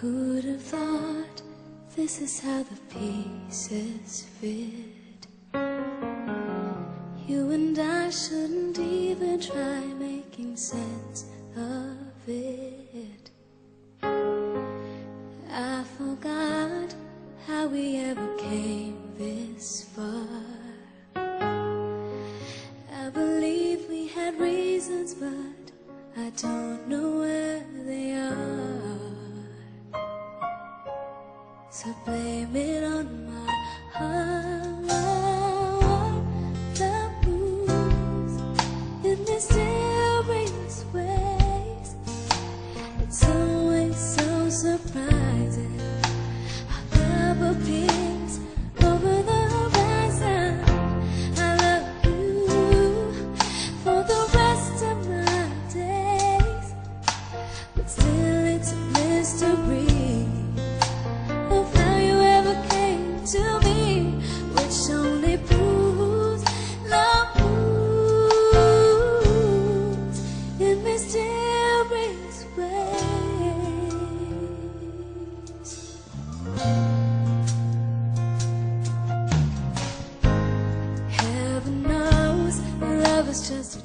Who'd have thought this is how the pieces fit? You and I shouldn't even try making sense of it. I forgot how we ever came this far. I believe we had reasons, but I don't know where they are. So blame it on my. knows? Love is just a